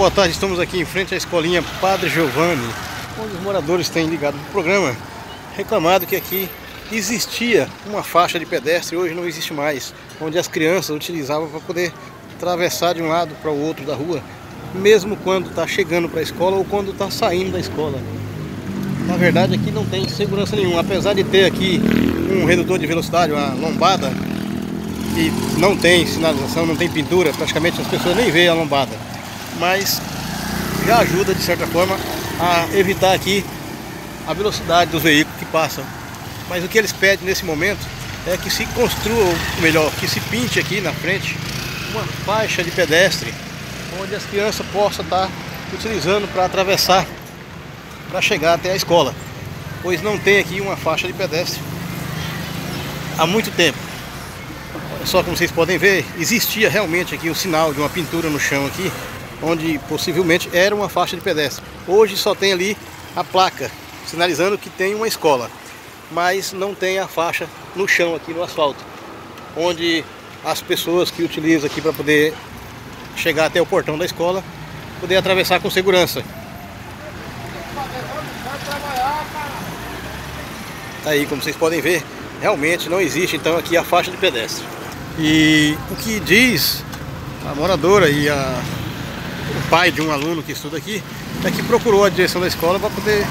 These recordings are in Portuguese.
Boa tarde. Estamos aqui em frente à escolinha Padre Giovanni, onde os moradores têm ligado no programa, reclamado que aqui existia uma faixa de pedestre, hoje não existe mais, onde as crianças utilizavam para poder atravessar de um lado para o outro da rua, mesmo quando está chegando para a escola ou quando está saindo da escola. Na verdade aqui não tem segurança nenhuma, apesar de ter aqui um redutor de velocidade, uma lombada, que não tem sinalização, não tem pintura, praticamente as pessoas nem veem a lombada. Mas já ajuda de certa forma a evitar aqui a velocidade dos veículos que passam. Mas o que eles pedem nesse momento é que se construa, ou melhor, que se pinte aqui na frente uma faixa de pedestre onde as crianças possam estar utilizando para atravessar para chegar até a escola, pois não tem aqui uma faixa de pedestre há muito tempo. Só como vocês podem ver, existia realmente aqui um sinal de uma pintura no chão aqui, onde possivelmente era uma faixa de pedestre. Hoje só tem ali a placa sinalizando que tem uma escola, mas não tem a faixa no chão aqui no asfalto, onde as pessoas que utilizam aqui para poder chegar até o portão da escola, poder atravessar com segurança. Aí, como vocês podem ver, realmente não existe então aqui a faixa de pedestre. E o que diz a moradora e a, o pai de um aluno que estuda aqui é que procurou a direção da escola para poder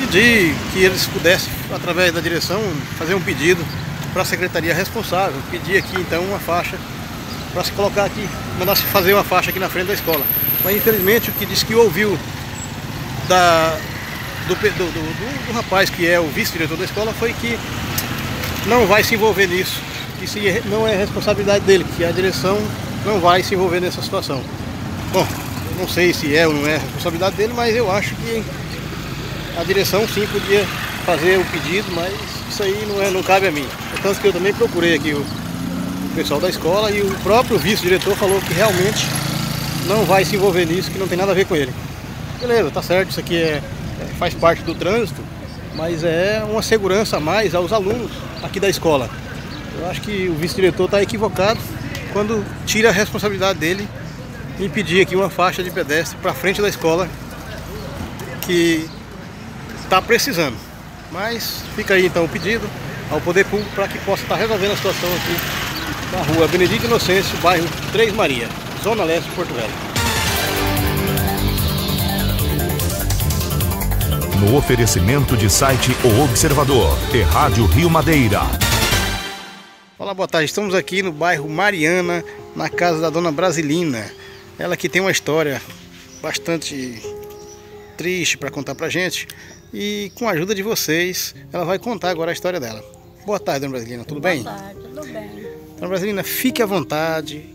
pedir que eles pudessem, através da direção, fazer um pedido para a secretaria responsável, pedir aqui então uma faixa para se colocar aqui, mandar se fazer uma faixa aqui na frente da escola. Mas infelizmente o que disse que ouviu da, do, do, do, do rapaz que é o vice-diretor da escola foi que não vai se envolver nisso, que se, não é responsabilidade dele, que a direção não vai se envolver nessa situação. Bom, não sei se é ou não é responsabilidade dele, mas eu acho que a direção sim podia fazer o pedido, mas isso aí não, é, não cabe a mim. É tanto que eu também procurei aqui o, pessoal da escola e o próprio vice-diretor falou que realmente não vai se envolver nisso, que não tem nada a ver com ele. Beleza, tá certo, isso aqui é, é, faz parte do trânsito, mas é uma segurança a mais aos alunos aqui da escola. Eu acho que o vice-diretor está equivocado quando tira a responsabilidade dele em pedir aqui uma faixa de pedestre para frente da escola que está precisando. Mas fica aí então o pedido ao poder público para que possa estar tá resolvendo a situação aqui na rua Benedito Inocêncio, bairro Três Maria, Zona Leste de Porto Velho. No oferecimento de site O Observador e Rádio Rio Madeira. Olá, boa tarde. Estamos aqui no bairro Mariana, na casa da dona Brasilina. Ela que tem uma história bastante triste para contar pra gente. E com a ajuda de vocês, ela vai contar agora a história dela. Boa tarde, dona Brasilina, tudo Boa bem? Boa tarde, tudo bem. Dona Brasilina, fique à vontade,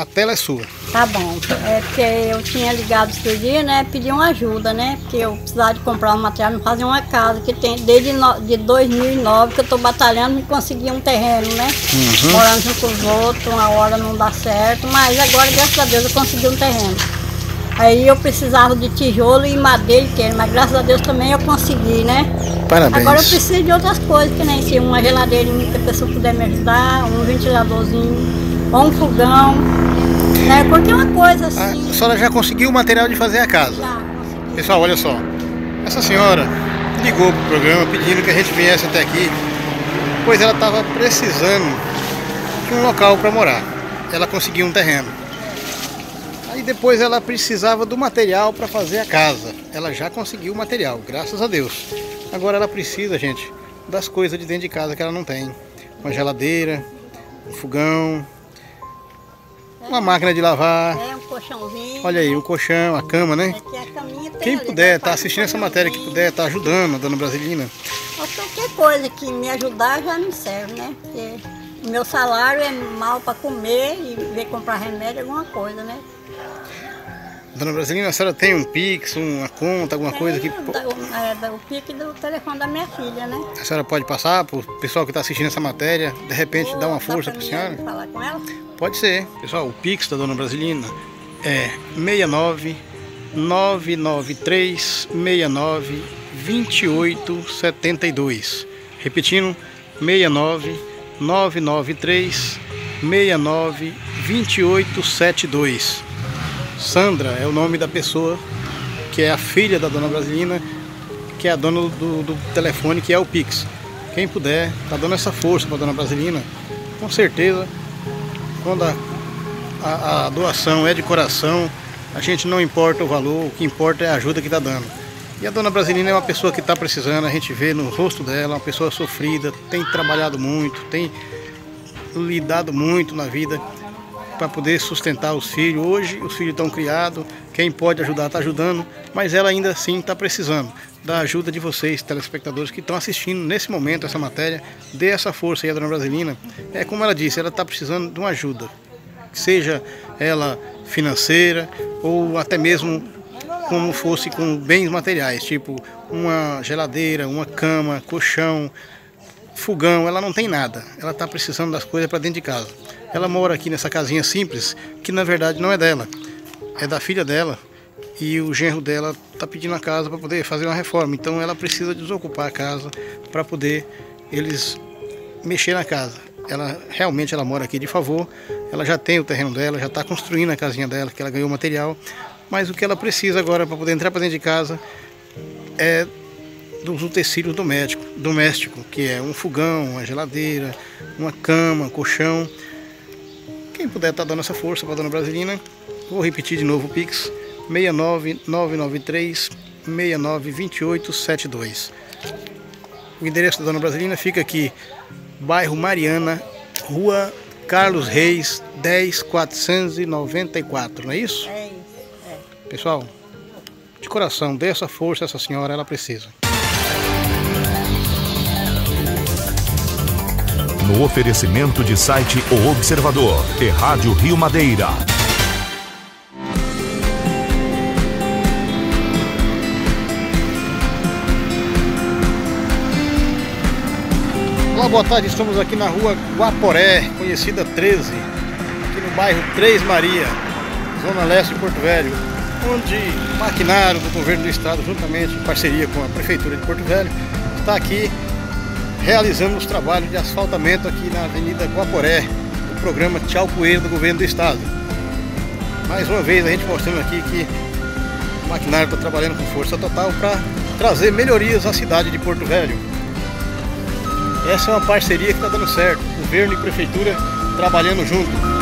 a tela é sua. Tá bom, é porque eu tinha ligado esse dia, né, pedir uma ajuda, né, porque eu precisava de comprar um material, não fazer uma casa, que tem desde no, de 2009 que eu tô batalhando e conseguir um terreno, né, uhum. morando junto com os outros, uma hora não dá certo, mas agora, graças a Deus, eu consegui um terreno. Aí eu precisava de tijolo e madeira inteira, mas graças a Deus também eu consegui, né? Parabéns. Agora eu preciso de outras coisas, que nem se uma geladeirinha que a pessoa puder me ajudar, um ventiladorzinho, ou um fogão, né? Qualquer uma coisa assim. A senhora já conseguiu o material de fazer a casa? Já, consegui. Pessoal, olha só. Essa senhora ligou pro programa pedindo que a gente viesse até aqui, pois ela estava precisando de um local para morar. Ela conseguiu um terreno. Aí depois ela precisava do material para fazer a casa. Ela já conseguiu o material, graças a Deus. Agora ela precisa, gente, das coisas de dentro de casa que ela não tem. Uma geladeira, um fogão, uma máquina de lavar. É, um colchãozinho. Olha aí, o colchão, a cama, né? Aqui a caminha tem Quem ali, puder, tá assistindo essa matéria, que puder, tá ajudando a dona Brasilina. Qualquer coisa que me ajudar já me serve, né? Porque o meu salário é mal para comer e ver comprar remédio, alguma coisa, né? Dona Brasilina, a senhora tem um Pix, uma conta, alguma coisa que Tem o o- é, o pique do telefone da minha filha, né? a senhora pode passar para o pessoal que está assistindo essa matéria, de repente dar uma força para a senhora? falar com ela? Pode ser. Pessoal, o Pix da Dona Brasilina é 69 993 69 28 72. Repetindo, 69 993 69 28 72. Sandra é o nome da pessoa que é a filha da dona Brasilina, que é a dona do, do telefone, que é o Pix. Quem puder, tá dando essa força para a dona Brasilina, com certeza, quando a, a, a doação é de coração, a gente não importa o valor, o que importa é a ajuda que está dando. E a dona Brasilina é uma pessoa que está precisando, a gente vê no rosto dela, uma pessoa sofrida, tem trabalhado muito, tem lidado muito na vida para poder sustentar os filhos. Hoje os filhos estão criados, quem pode ajudar está ajudando, mas ela ainda assim está precisando da ajuda de vocês, telespectadores que estão assistindo nesse momento essa matéria. Dê essa força aí à dona Brasilina. É como ela disse, ela está precisando de uma ajuda, seja ela financeira ou até mesmo como fosse com bens materiais, tipo uma geladeira, uma cama, colchão, fogão, ela não tem nada. Ela está precisando das coisas para dentro de casa. Ela mora aqui nessa casinha simples, que na verdade não é dela, é da filha dela. E o genro dela está pedindo a casa para poder fazer uma reforma. Então ela precisa desocupar a casa para poder eles mexer na casa. Ela realmente ela mora aqui de favor. Ela já tem o terreno dela, já está construindo a casinha dela, que ela ganhou material. Mas o que ela precisa agora para poder entrar para dentro de casa é dos utensílios doméstico, doméstico, que é um fogão, uma geladeira, uma cama, um colchão. Quem puder estar tá dando essa força para a dona Brasilina, vou repetir de novo o Pix 69993 692872. O endereço da dona Brasilina fica aqui, bairro Mariana, rua Carlos Reis 10494, não é isso? É isso. É. Pessoal, de coração, dê essa força a essa senhora, ela precisa. No oferecimento de site O Observador e Rádio Rio Madeira. Olá, boa tarde. Estamos aqui na rua Guaporé, conhecida 13, aqui no bairro Três Maria, Zona Leste de Porto Velho, onde o maquinário do governo do estado, juntamente em parceria com a Prefeitura de Porto Velho, está aqui realizando os trabalhos de asfaltamento aqui na Avenida Guaporé, o programa Tchau Poeira do governo do estado. Mais uma vez a gente mostrando aqui que o maquinário está trabalhando com força total para trazer melhorias à cidade de Porto Velho. Essa é uma parceria que está dando certo. Governo e prefeitura trabalhando junto.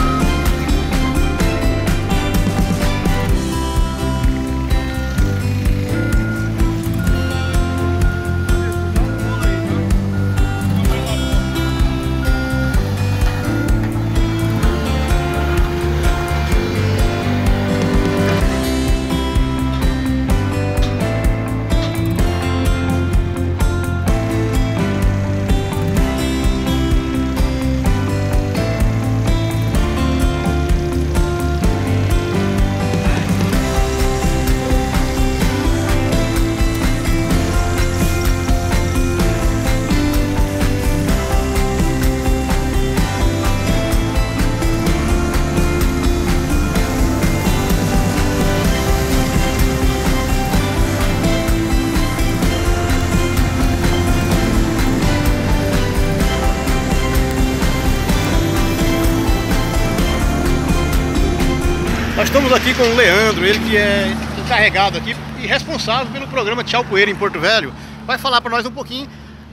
Nós estamos aqui com o Leandro, ele que é encarregado aqui e responsável pelo programa Tchau Poeira em Porto Velho. Vai falar para nós um pouquinho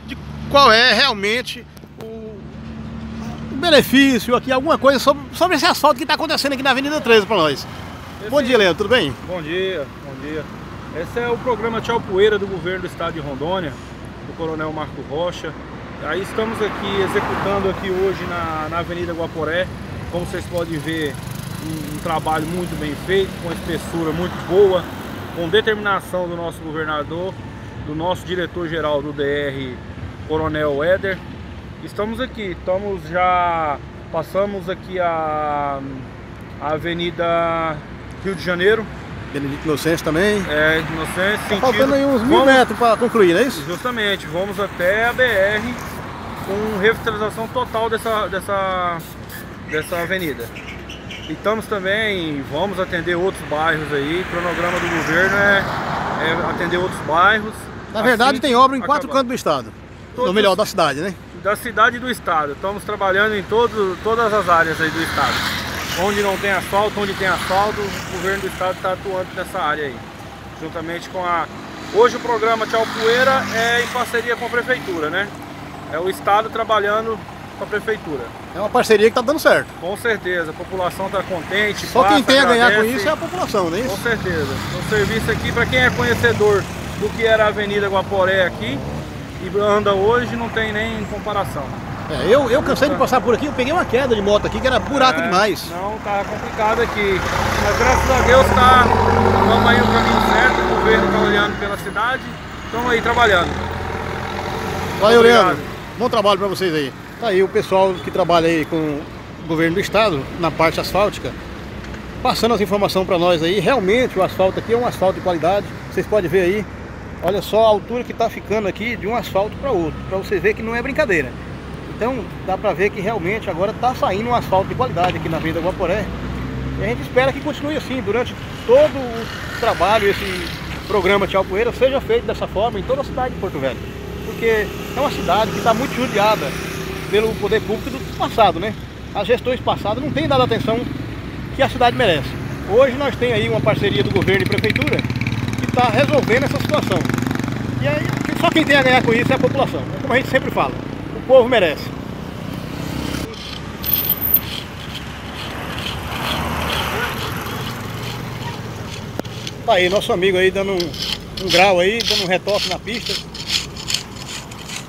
de qual é realmente o, o benefício aqui, alguma coisa sobre, sobre esse asfalto que está acontecendo aqui na Avenida 13 para nós. Esse... Bom dia, Leandro, tudo bem? Bom dia, bom dia. Esse é o programa Tchau Poeira do governo do estado de Rondônia, do Coronel Marco Rocha. Aí estamos aqui executando aqui hoje na, na Avenida Guaporé, como vocês podem ver, um, um trabalho muito bem feito, com espessura muito boa, com determinação do nosso governador, do nosso diretor-geral do DR, Coronel Éder. Estamos aqui, estamos já, passamos aqui a, a Avenida Rio de Janeiro. Benedito Inocêncio também? É, Inocêncio. Tá faltando aí uns mil vamos, metros para concluir, não é isso? Justamente, vamos até a BR com revitalização total dessa, dessa, dessa avenida. E estamos também, vamos atender outros bairros aí. O cronograma do governo é, é atender outros bairros. Na verdade, assim, tem obra em quatro cantos do estado. Todos, ou melhor, da cidade, né? Da cidade e do estado. Estamos trabalhando em todo, todas as áreas aí do estado. onde não tem asfalto, onde tem asfalto, o governo do estado está atuando nessa área aí. Juntamente com a... Hoje o programa Tchau Poeira é em parceria com a prefeitura, né? É o estado trabalhando com a prefeitura. É uma parceria que está dando certo. Com certeza, a população está contente. Só passa, quem tem a ganhar com isso é a população, não é Com isso? certeza. O serviço aqui, para quem é conhecedor do que era a Avenida Guaporé aqui e anda hoje, não tem nem comparação. É, eu, eu cansei de passar por aqui, eu peguei uma queda de moto aqui que era buraco É, demais. Não, tá complicado aqui. Mas graças a Deus tá. Vamos aí no caminho certo, o governo tá olhando pela cidade. Estamos aí trabalhando. Valeu, Obrigado. Leandro. Bom trabalho para vocês aí. Tá aí o pessoal que trabalha aí com o governo do estado, na parte asfáltica, passando as informações para nós aí. Realmente o asfalto aqui é um asfalto de qualidade. Vocês podem ver aí. Olha só a altura que está ficando aqui de um asfalto para outro, para vocês verem que não é brincadeira. Então dá para ver que realmente agora está saindo um asfalto de qualidade aqui na Avenida Guaporé. E a gente espera que continue assim durante todo o trabalho, esse programa Tchau Poeira seja feito dessa forma em toda a cidade de Porto Velho. Porque é uma cidade que está muito judiada pelo poder público do passado, né? As gestões passadas não têm dado a atenção que a cidade merece. Hoje nós temos aí uma parceria do governo e prefeitura que está resolvendo essa situação. E aí, só quem tem a ganhar com isso é a população. É como a gente sempre fala, o povo merece. Tá aí, nosso amigo aí dando um, um grau aí, dando um retoque na pista.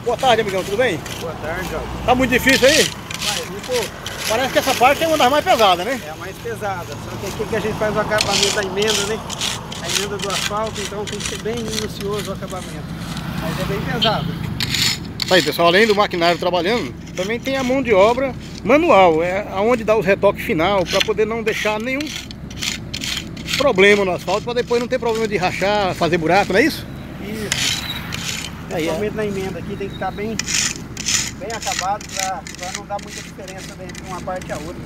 Boa tarde, amigão, tudo bem? Boa tarde, ó. Tá muito difícil aí? Vai, pouco. Parece que essa parte é uma das mais pesadas, né? É a mais pesada. Só que aqui que a gente faz o acabamento da emenda, né? A emenda do asfalto, então tem que ser bem minucioso o acabamento. Mas é bem pesado. Aí, pessoal, além do maquinário trabalhando, também tem a mão de obra manual, é aonde dá os retoques final, para poder não deixar nenhum problema no asfalto, para depois não ter problema de rachar, fazer buraco, não é? Isso. É. Principalmente na emenda aqui tem que estar bem, bem acabado para não dar muita diferença entre uma parte e a outra.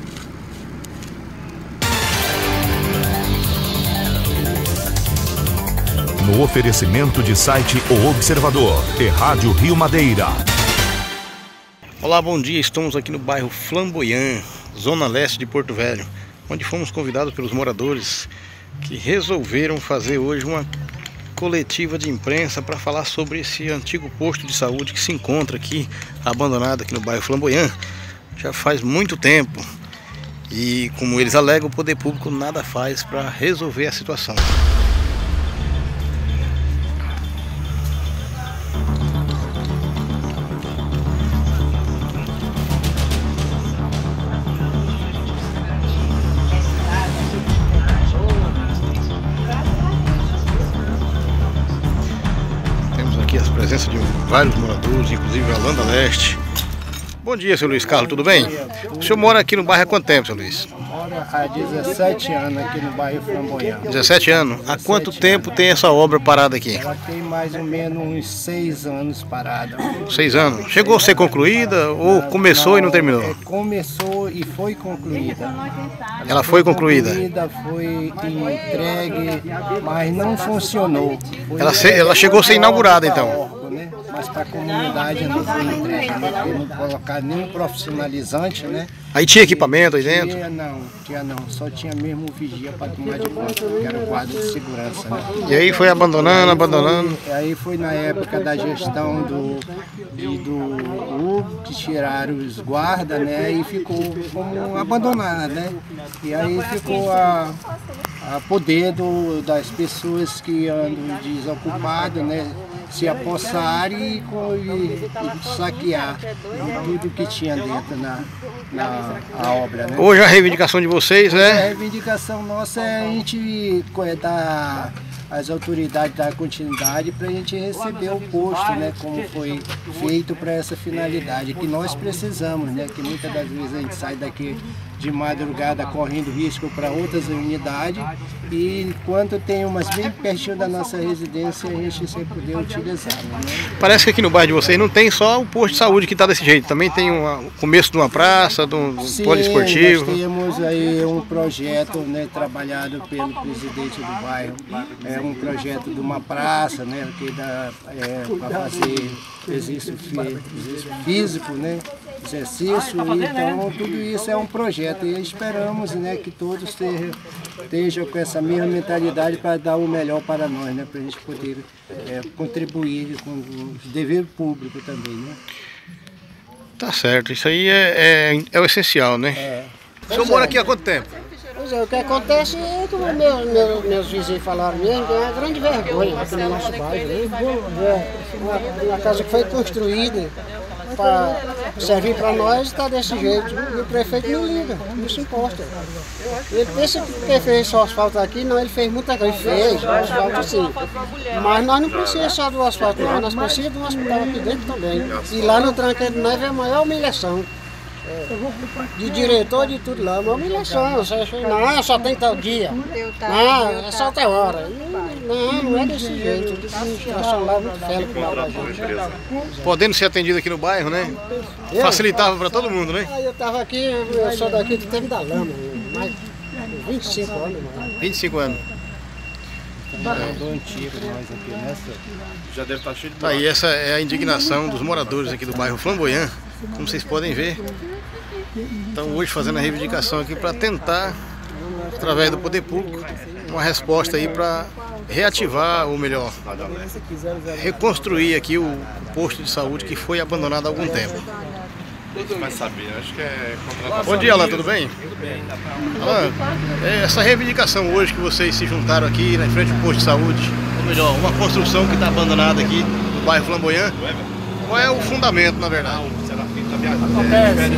No oferecimento de site O Observador e Rádio Rio Madeira. Olá, bom dia. Estamos aqui no bairro Flamboyant, zona leste de Porto Velho, onde fomos convidados pelos moradores que resolveram fazer hoje uma coletiva de imprensa para falar sobre esse antigo posto de saúde que se encontra aqui abandonado aqui no bairro Flamboyant já faz muito tempo. E como eles alegam, o poder público nada faz para resolver a situação. Vários moradores, inclusive a Landa Leste. Bom dia, seu Luiz Carlos, tudo bem? O senhor mora aqui no bairro há quanto tempo, seu Luiz? Moro há 17 anos aqui no bairro Flamboyant. 17 anos. Há quanto 17 tempo tem essa obra parada aqui? Ela tem mais ou menos uns 6 anos parada. Seis anos. Chegou a ser concluída ou começou e não terminou? é, começou e foi concluída. Ela foi concluída. Foi entregue, mas não funcionou. Ela ela chegou a ser inaugurada, então? Né? Mas para a comunidade não foi entregue, né? Porque não colocar nenhum profissionalizante, né? Aí tinha equipamento aí dentro? Tinha não, tinha não. Só tinha mesmo o vigia para tomar de conta, que era o quadro de segurança, né? E aí foi abandonando, abandonando. Foi- aí foi na época da gestão do, e do Hugo, que tiraram os guardas, né? E ficou como abandonada, né? E aí ficou a, a poder do, das pessoas que andam desocupadas, né? Se apossar e, e- e saquear tudo que tinha dentro na, na a obra, né? Hoje a reivindicação de vocês A é reivindicação nossa é a gente dar as autoridades dar continuidade para a gente receber o posto, né, como foi feito para essa finalidade, que nós precisamos, né, que muitas das vezes a gente sai daqui de madrugada correndo risco para outras unidades e quando tem umas bem pertinho da nossa residência a gente sem poder utilizar, né? Parece que aqui no bairro de vocês não tem só o posto de saúde que está desse jeito, também tem o começo de uma praça, de um Sim, poliesportivo. nós temos aí um projeto né, trabalhado pelo presidente do bairro, é é um projeto de uma praça, né, que dá é, para fazer exercício, exercício físico, né, exercício, então tudo isso é um projeto e esperamos né, que todos estejam, estejam com essa mesma mentalidade para dar o melhor para nós, né, para a gente poder é, contribuir com o dever público também. Né. Tá certo, isso aí é, é, é o essencial, né? É. O senhor mora aqui há quanto tempo? É, o que acontece é que meus, meus, meus vizinhos falaram mesmo que é uma grande vergonha aqui no nosso bairro. Né? Uma, uma casa que foi construída para servir para nós está desse jeito. E o prefeito não liga, não se importa. Ele pensa que fez só asfalto aqui, não, ele fez muita coisa. Fez, o asfalto sim. Mas nós não precisamos só do asfalto, não, nós precisamos um hospital aqui dentro também. E lá no Tranqueiro Neve é a maior humilhação. De diretor de tudo lá, uma humilhação. Você não, só tem tal dia. Não, é só tal hora. Não, não é desse jeito. A administração lá é muito fera com a gente. Podendo ser atendido aqui no bairro, né? Facilitava para todo mundo, né? Eu estava aqui, eu sou daqui do tempo da lama, mais 25 anos. Mano. 25 anos. Já deve estar cheio de Tá aí, essa é a indignação dos moradores aqui do bairro Flamboyant, como vocês podem ver. Estão hoje fazendo a reivindicação aqui para tentar, através do poder público, uma resposta aí para reativar, ou melhor, reconstruir aqui o posto de saúde que foi abandonado há algum tempo. Vai saber, acho que é contratação. Bom dia, Alan, tudo bem? Tudo bem. Alan, é, essa reivindicação hoje que vocês se juntaram aqui na frente do posto de saúde, ou melhor, uma construção que está abandonada aqui no bairro Flamboyant, qual é o fundamento, na verdade? Acontece.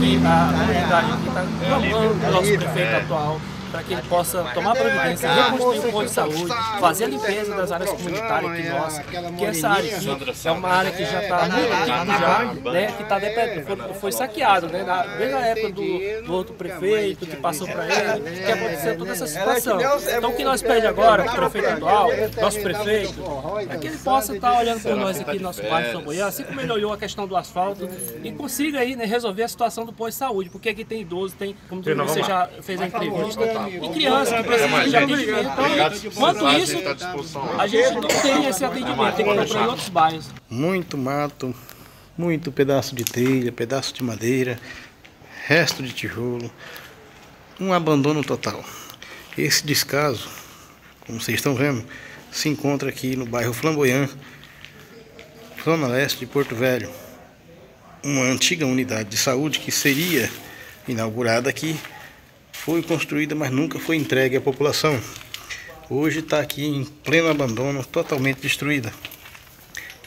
que a comunidade aqui está clamando do nosso prefeito atual para que ele possa tomar providência, reconstruir o posto de saúde, fazer a limpeza das áreas comunitárias aqui nossa, que essa área aqui é uma área que já está há muito tempo já, né, que está foi, foi saqueado, né, na, desde a época do, do outro prefeito que passou para ele, que aconteceu toda essa situação. Então o que nós pedimos agora, o prefeito atual, nosso prefeito, é que ele possa estar tá olhando por nós aqui no nosso bairro de São Boiã, assim como melhorou a questão do asfalto, e consiga aí, né, resolver a situação do posto de saúde, porque aqui tem idoso, tem, como você já fez a entrevista, e criança que precisa de atendimento. Então, enquanto isso, a gente não tem esse atendimento, tem que procurar em outros bairros. Muito mato, muito pedaço de telha, pedaço de madeira, resto de tijolo, um abandono total. Esse descaso, como vocês estão vendo, se encontra aqui no bairro Flamboyant, zona leste de Porto Velho. Uma antiga unidade de saúde que seria inaugurada aqui foi construída, mas nunca foi entregue à população. Hoje está aqui em pleno abandono, totalmente destruída.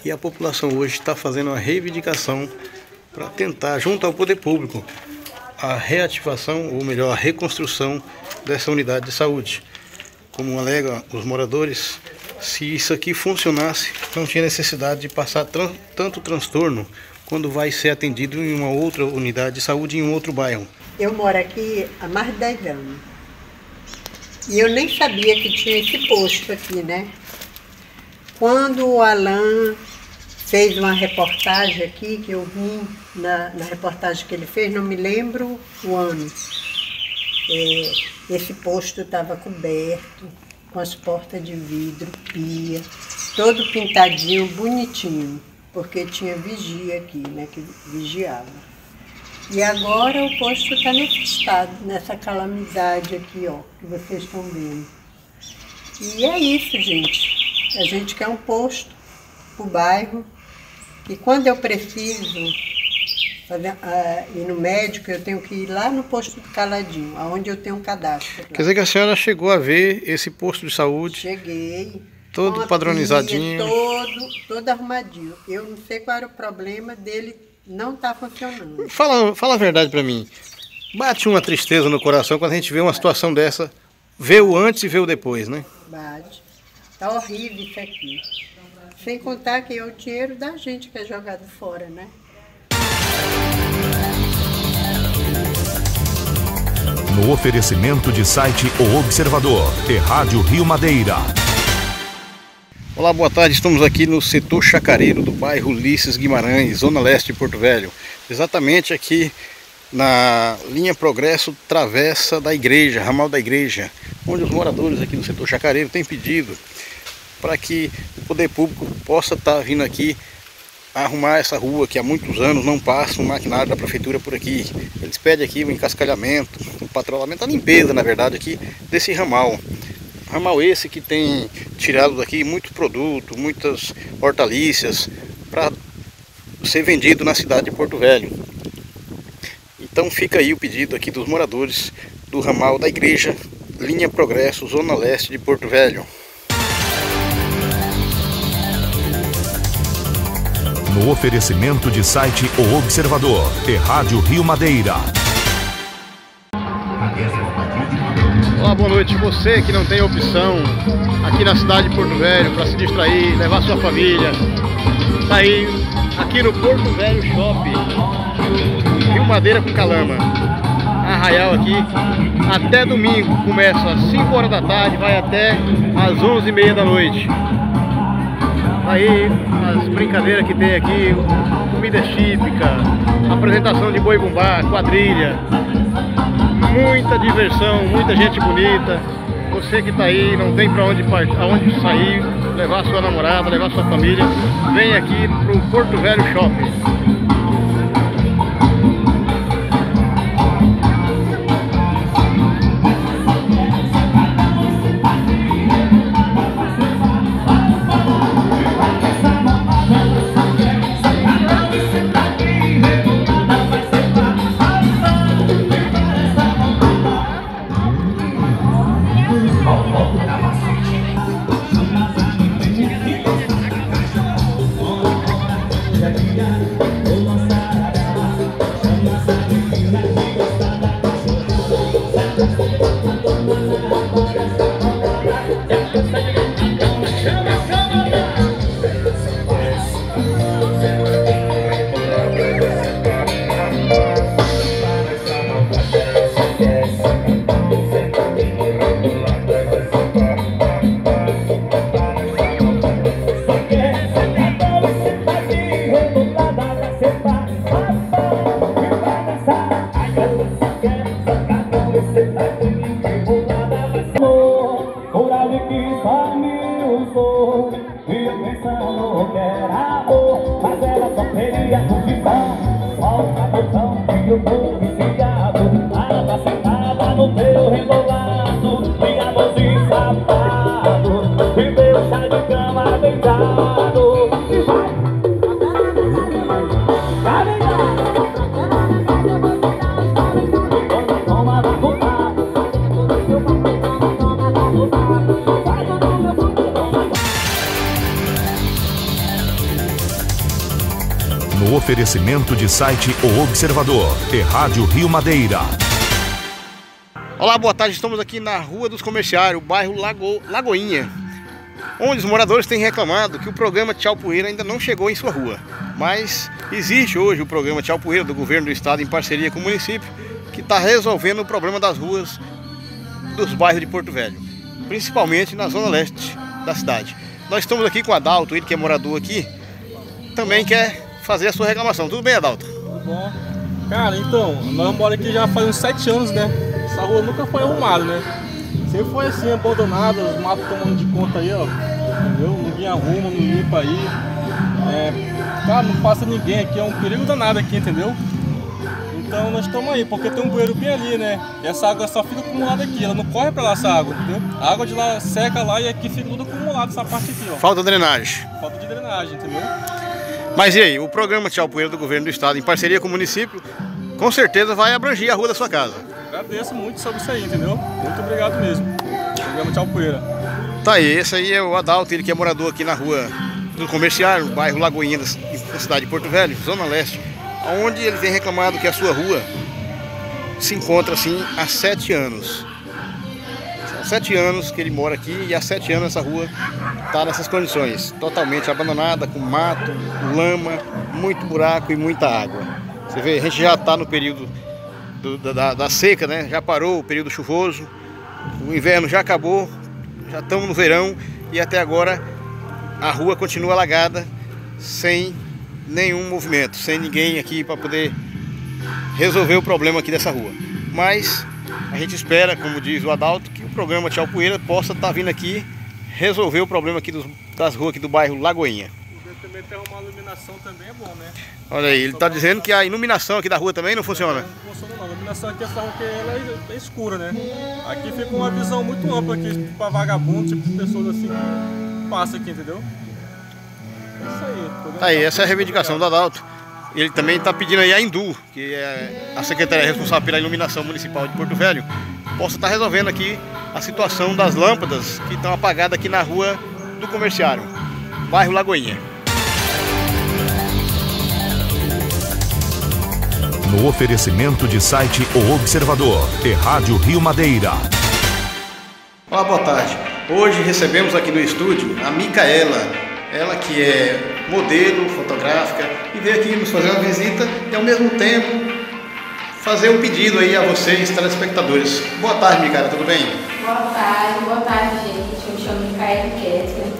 E a população hoje está fazendo uma reivindicação para tentar, junto ao poder público, a reativação, ou melhor, a reconstrução dessa unidade de saúde. Como alegam os moradores, se isso aqui funcionasse, não tinha necessidade de passar tran tanto transtorno quando vai ser atendido em uma outra unidade de saúde em um outro bairro. Eu moro aqui há mais de 10 anos. E eu nem sabia que tinha esse posto aqui, né? Quando o Alain fez uma reportagem aqui, que eu vi na, na reportagem que ele fez, não me lembro o ano. É, esse posto estava coberto, com as portas de vidro, pia, todo pintadinho, bonitinho, porque tinha vigia aqui, né, que vigiava. E agora o posto está nesse estado, nessa calamidade aqui, ó, que vocês estão vendo. E é isso, gente. A gente quer um posto para o bairro. E quando eu preciso fazer, uh, ir no médico, eu tenho que ir lá no posto do Caladinho, onde eu tenho um cadastro. Lá. Quer dizer que a senhora chegou a ver esse posto de saúde? Cheguei. Todo padronizadinho? Pia, todo, todo arrumadinho. Eu não sei qual era o problema dele não está funcionando. Fala, fala a verdade para mim. Bate uma tristeza no coração quando a gente vê uma situação dessa, vê o antes e vê o depois, né? Bate. Tá horrível isso aqui. Sem contar que é o dinheiro da gente que é jogado fora, né? No oferecimento de site O Observador e Rádio Rio Madeira. Olá, boa tarde. Estamos aqui no setor chacareiro do bairro Ulisses Guimarães, zona leste de Porto Velho. Exatamente aqui na linha Progresso Travessa da Igreja, ramal da Igreja, onde os moradores aqui do setor chacareiro têm pedido para que o poder público possa estar tá vindo aqui arrumar essa rua que há muitos anos não passa um maquinário da prefeitura por aqui. Eles pedem aqui o encascalhamento, o patrulhamento, a limpeza, na verdade, aqui desse ramal. Ramal esse que tem tirado daqui muito produto, muitas hortaliças para ser vendido na cidade de Porto Velho. Então fica aí o pedido aqui dos moradores do ramal da igreja, linha Progresso, Zona Leste de Porto Velho. No oferecimento de site O Observador e Rádio Rio Madeira. Boa noite. Você que não tem opção aqui na cidade de Porto Velho para se distrair, levar sua família, sair aqui no Porto Velho Shopping, Rio Madeira com Calama. Arraial aqui, até domingo, começa às 5 horas da tarde, vai até às 11h30 da noite. Aí as brincadeiras que tem aqui, comida típica, apresentação de boi bumbá, quadrilha, muita diversão, muita gente bonita. Você que está aí, não tem para onde, aonde sair, levar sua namorada, levar sua família, vem aqui pro Porto Velho Shopping. Oferecimento de site O Observador e Rádio Rio Madeira. Olá, boa tarde. Estamos aqui na Rua dos Comerciários, bairro Lago... Lagoinha, onde os moradores têm reclamado que o programa Tchau Poeira ainda não chegou em sua rua. Mas existe hoje o programa Tchau Poeira do governo do estado em parceria com o município que está resolvendo o problema das ruas dos bairros de Porto Velho, principalmente na zona leste da cidade. Nós estamos aqui com o Adalto, ele que é morador aqui, também quer fazer a sua reclamação. Tudo bem, Adalto? Tudo bom. Cara, então, nós moramos aqui já faz uns sete anos, né? Essa rua nunca foi arrumada, né? Sempre foi assim, abandonada, os matos tomando de conta aí, ó. Entendeu? Ninguém arruma, não limpa aí. É, cara, não passa ninguém aqui, é um perigo danado aqui, entendeu? Então nós estamos aí, porque tem um bueiro bem ali, né? E essa água só fica acumulada aqui, ela não corre pra lá essa água, entendeu? A água de lá seca lá e aqui fica tudo acumulado, essa parte aqui, ó. Falta drenagem. Falta de drenagem, entendeu? Mas e aí, o programa Tchau Poeira do Governo do Estado, em parceria com o município, com certeza vai abranger a rua da sua casa. Agradeço muito sobre isso aí, entendeu? Muito obrigado mesmo. Programa Tchau Poeira. Tá aí, esse aí é o Adalto, ele que é morador aqui na rua do Comercial, no bairro Lagoinha, da cidade de Porto Velho, Zona Leste, onde ele tem reclamado que a sua rua se encontra assim há sete anos. Sete anos que ele mora aqui e há sete anos essa rua está nessas condições, totalmente abandonada, com mato, lama, muito buraco e muita água. Você vê, a gente já está no período do, da, da, seca, né? Já parou o período chuvoso, o inverno já acabou, já estamos no verão e até agora a rua continua alagada, sem nenhum movimento, sem ninguém aqui para poder resolver o problema aqui dessa rua. Mas a gente espera, como diz o Adalto, que programa Tchau Poeira possa estar tá vindo aqui resolver o problema aqui dos, das ruas aqui do bairro Lagoinha. Também ter uma iluminação também é bom, né? Olha aí, ele está dizendo que a iluminação aqui da rua também não funciona. Não funciona não, a iluminação aqui é só porque ela é, é escura, né? Aqui fica uma visão muito ampla aqui para vagabundo, tipo pessoas assim que passam aqui, entendeu? É isso aí. Tá aí, essa é a reivindicação do Adalto. Ele também está pedindo aí a Indu, que é a secretaria responsável pela iluminação municipal de Porto Velho, possa estar tá resolvendo aqui a situação das lâmpadas que estão apagadas aqui na rua do comerciário, bairro Lagoinha. No oferecimento de site O Observador e Rádio Rio Madeira. Olá, boa tarde. Hoje recebemos aqui no estúdio a Micaela, ela que é modelo fotográfica e veio aqui nos fazer uma visita e ao mesmo tempo fazer um pedido aí a vocês, telespectadores. Boa tarde, Micaela, tudo bem? Boa tarde, boa tarde, gente. Eu me chamo Micaela Kettler.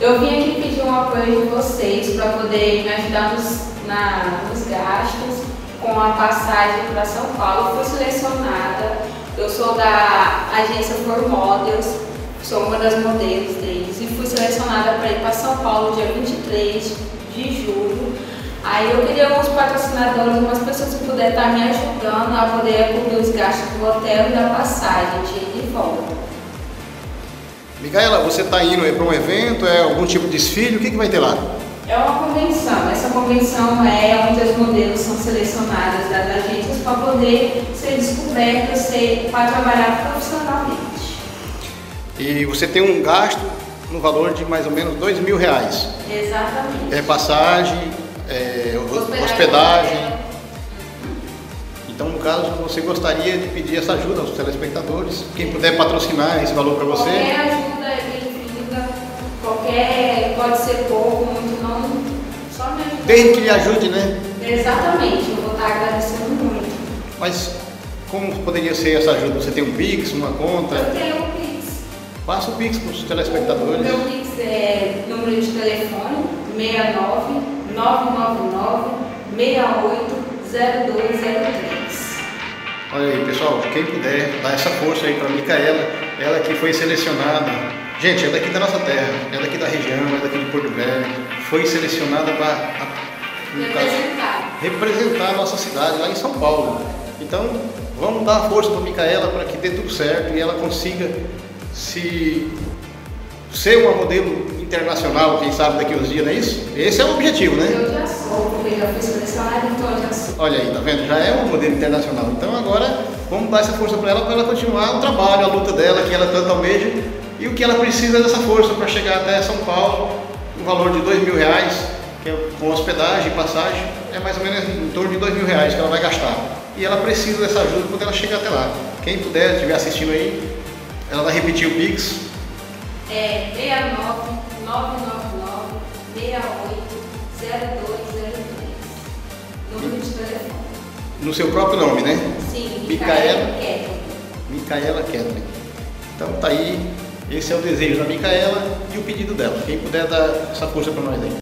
Eu vim aqui pedir um apoio de vocês para poder me ajudar nos, na, nos gastos com a passagem para São Paulo. Fui selecionada. Eu sou da agência For Models, sou uma das modelos deles e fui selecionada para ir para São Paulo dia 23 de julho. Aí eu queria alguns patrocinadores, umas pessoas que puderem estar me ajudando a poder cobrir os gastos do hotel e da passagem volta. Micaela, você está indo para um evento, é algum tipo de desfile, o que, que vai ter lá? É uma convenção. Essa convenção é onde as modelos são selecionadas das agências para poder ser descobertas, para trabalhar profissionalmente. E você tem um gasto no valor de mais ou menos dois mil reais. Exatamente. É passagem, é hospedagem. hospedagem. Então, no caso, você gostaria de pedir essa ajuda aos telespectadores, quem puder patrocinar esse valor para você? Qualquer ajuda é bem-vinda, qualquer, pode ser pouco, muito não, só me ajuda. Desde que lhe ajude, né? Exatamente, eu vou estar agradecendo muito. Mas como poderia ser essa ajuda? Você tem um Pix, uma conta? Eu tenho um Pix. Passa o Pix para os telespectadores. Meu Pix é número de telefone 69 999 68 0203. Olha aí, pessoal, quem puder, dar essa força aí para a Micaela, ela que foi selecionada. Gente, é daqui da nossa terra, é daqui da região, é daqui de Porto Velho. Foi selecionada para representar. representar a nossa cidade lá em São Paulo. Então, vamos dar força para a Micaela para que dê tudo certo e ela consiga se ser uma modelo internacional, quem sabe daqui uns dias, não é isso? Esse é o objetivo, né? Eu já sou, porque já então eu já sou. Olha aí, tá vendo? Já é uma modelo internacional. Então agora vamos dar essa força para ela, para ela continuar o trabalho, a luta dela, que ela tanto almeja, e o que ela precisa dessa força para chegar até São Paulo, o valor de dois mil reais, que é com hospedagem e passagem, é mais ou menos em torno de dois mil reais que ela vai gastar. E ela precisa dessa ajuda quando ela chegar até lá. Quem puder, estiver assistindo aí, ela vai repetir o Pix. É 69 999 68 0203. Número de telefone. No seu próprio nome, né? Sim, Micaela Ketlin. Micaela Ketlin. Então tá aí. Esse é o desejo da Micaela e o pedido dela. Quem puder dar essa força para nós aí.